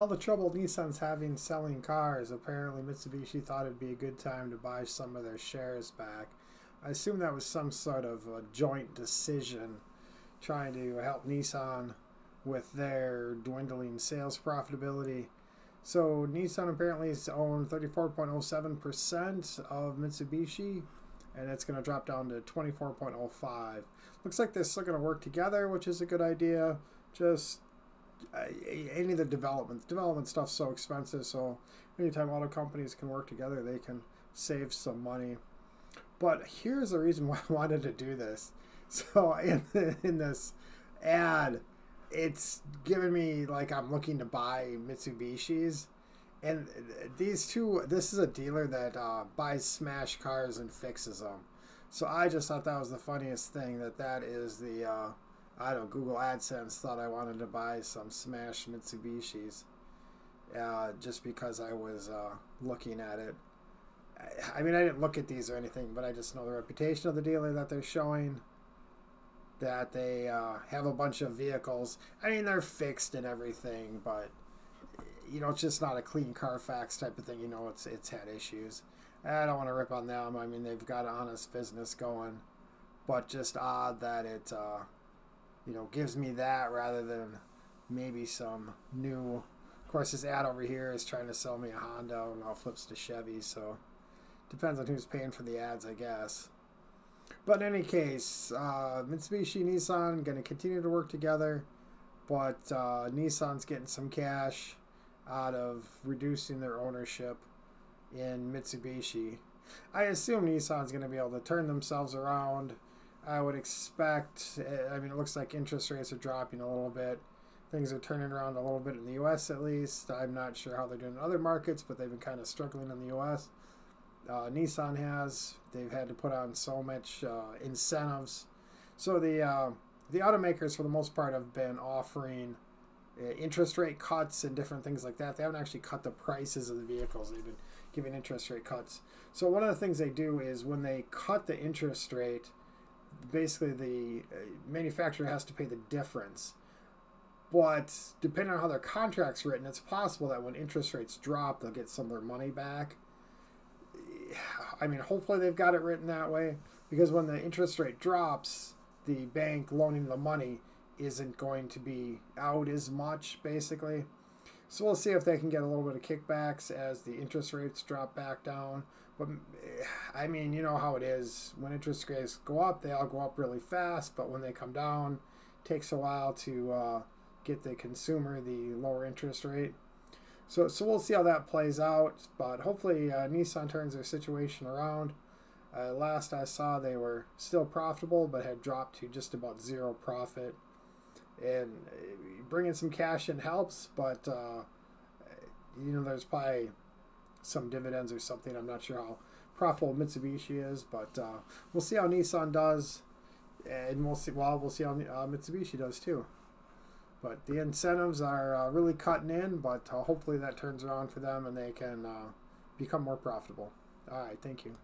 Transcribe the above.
all the trouble Nissan's having selling cars, apparently Mitsubishi thought it'd be a good time to buy some of their shares back. I assume that was some sort of a joint decision trying to help Nissan with their dwindling sales profitability. So Nissan apparently owned 34.07% of Mitsubishi, and it's going to drop down to 24.05. Looks like they're still going to work together, which is a good idea. Just any of the development development stuff's so expensive so anytime auto companies can work together they can save some money. But here's the reason why i wanted to do this. So in, in this ad it's giving me like i'm looking to buy mitsubishis. And these two this is a dealer that uh, buys smash cars and fixes them so i just thought that was the funniest thing that that is the uh, I don't know, Google AdSense thought I wanted to buy some Smash Mitsubishis uh, just because I was uh, looking at it. I, I mean, I didn't look at these or anything, but I just know the reputation of the dealer that they're showing. That they uh, have a bunch of vehicles. I mean, they're fixed and everything, but you know, it's just not a clean Carfax type of thing. You know, it's it's had issues. I don't want to rip on them. I mean, they've got honest business going, but just odd that it uh, you know, gives me that rather than maybe some new. Of course, this ad over here is trying to sell me a Honda and now flips to Chevy, so depends on who's paying for the ads, I guess. But in any case, uh, Mitsubishi Nissan going to continue to work together, but uh, Nissan's getting some cash out of reducing their ownership in Mitsubishi. I assume Nissan's going to be able to turn themselves around I would expect. Eh, I mean, it looks like interest rates are dropping a little bit. Things are turning around a little bit in the U.S. at least. I'm not sure how they're doing in other markets, but they've been kind of struggling in the U.S. Uh, Nissan has. They've had to put on so much uh, incentives. So the uh, the automakers, for the most part, have been offering uh, interest rate cuts and different things like that. They haven't actually cut the prices of the vehicles. They've been giving interest rate cuts. So one of the things they do is when they cut the interest rate basically the uh, manufacturer has to pay the difference. But depending on how their contract's written, it's possible that when interest rates drop, they'll get some of their money back. I mean, hopefully they've got it written that way because when the interest rate drops, the bank loaning the money isn't going to be out as much, basically. So we'll see if they can get a little bit of kickbacks as the interest rates drop back down. But I mean, you know how it is. When interest rates go up, they all go up really fast. But when they come down, it takes a while to uh, get the consumer the lower interest rate. So, so we'll see how that plays out. But hopefully, uh, Nissan turns their situation around. Uh, last I saw, they were still profitable, but had dropped to just about zero profit. And uh, bringing some cash in helps, but uh, you know, there's probably some dividends or something. I'm not sure how profitable Mitsubishi is, but uh, we'll see how Nissan does, and we'll see. Well, we'll see how uh, Mitsubishi does too. But the incentives are uh, really cutting in, but uh, hopefully that turns around for them and they can uh, become more profitable. All right, thank you.